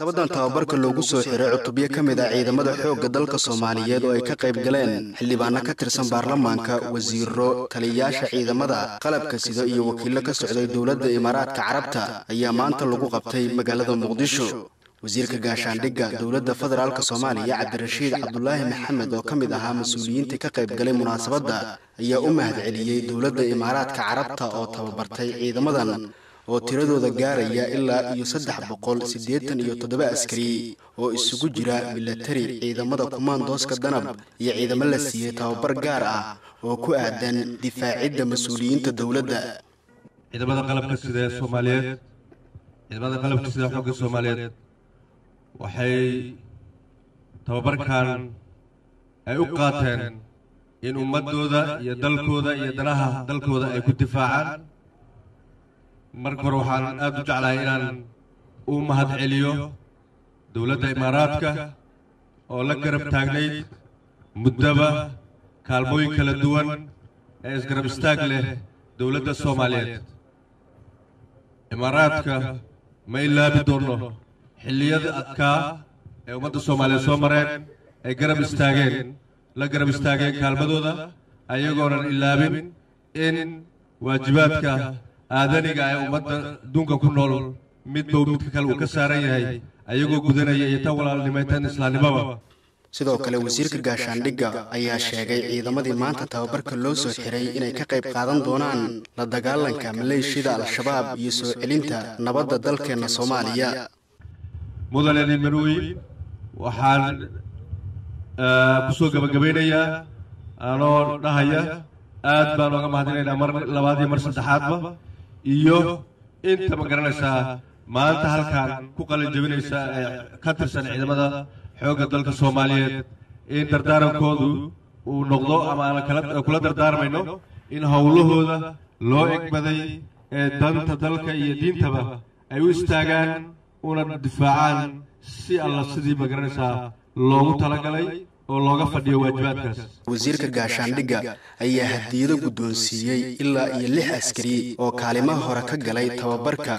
munaasabadan tababarka loogu soo xiray cutubyo ka mid ah ciidamada xoogga dalka soomaaliyeed oo ay ka qayb galeen xildhibaano ka tirsan baarlamaanka wasiiro taliyayaasha ciidamada qalabka sida iyo wakiilo ka socday dowladda imaaraadka carabta ayaa maanta lagu qabtay magaalada muqdisho. Wasiirka gaashaandhigga dowladda federaalk soomaaliya cabdirashiid cabdulaahi maxamed oo ka mid ahaa mas'uuliyiintii ka qayb galay munaasabadda ayaa u mahadceliyey dowladda imaaraadka carabta oo tababartay ciidamadan oo tiradooda gaaraya ilaa iyo saddex boqol siddeetan iyo toddoba askari oo isugu jira milatari ciidamada kumaandooska danab iyo ciidamo la siiyey tababar gaar ah oo ku aadan difaacidda mas'uuliyiinta dowladda. ciidamada qalabka sida ee soomaaliyeed ciidamada qalabka sida xoogga soomaaliyeed waxay tababarkan ay u qaateen in ummadooda iyo dalkooda iyo danaha dalkooda ay ku difaacaan marka hore waxaan aada u jeclahay inaan u mahad celiyo dowladda imaaraadka oo la garab taagnayd muddaba kaalmooyin kala duwan ee isgarab istaag leh dowladda soomaaliyeed. Imaaraadka ma ilaabi doonno xilliyada adkaa ee ummadda soomaaliyeed soo mareen ay garab istaageen la garab istaageen kaalmadooda ayagoonan ilaabin in waajibaadka aadaniga ee ummadda adduunka ku nool midbow midka kale uu ka saaran yahay ayagoo gudanaya iyo tan walaalnimo tan islaamnimoba sidoo kale wasiirka gaashaandhigga ayaa sheegay ciidamadii maanta tababarka loo soo xiray inay ka qayb qaadan doonaan la dagaalanka maleeshiyada al-shabaab iyo soo celinta nabadda dalkeenna soomaaliya. Mudane nimarweyn waxaan ku soo gebagabaynayaa anoo dhahaya aad baan oga mahadinaynaa mar labaad iyo mar saddexaadba iyo inta ma garanaysaa maanta halkan ku qalin jebinaysa ee ka tirsan ciidamada xoogga dalka soomaaliyeed. In dardaarankoodu uu noqdo ama aan kula dardaarmayno in howlahooda loo egbaday ee danta dalka iyo diintaba ay u istaagaan una difaacaan si alla sidii ma garanaysaa loogu talagalay oo looga fadhiyo waajibaadkaas wasiirka gaashaandhigga ayaa hadiyado guddoonsiiyey ilaa iyo lix askari oo kaalimaha hore ka galay tababarka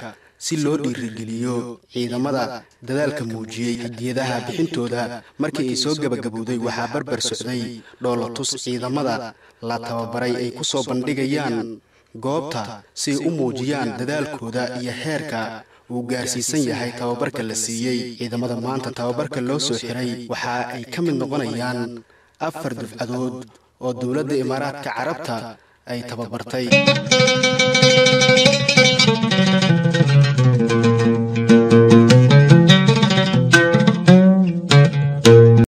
si loo dhiirigeliyo ciidamada. Dadaalka muujiyey hadiyadaha bixintooda markii ay soo gebagabowday waxaa barbar socday dhoolatus ciidamada la tababaray ay ku soo bandhigayaan goobta si ay u muujiyaan dadaalkooda iyo heerka uu gaarsiisan yahay tababarka la siiyey. ciidamada maanta tababarka loo soo xiray waxa ay ka mid noqonayaan afar dufcadood oo dowladda imaaraadka carabta ay tababartay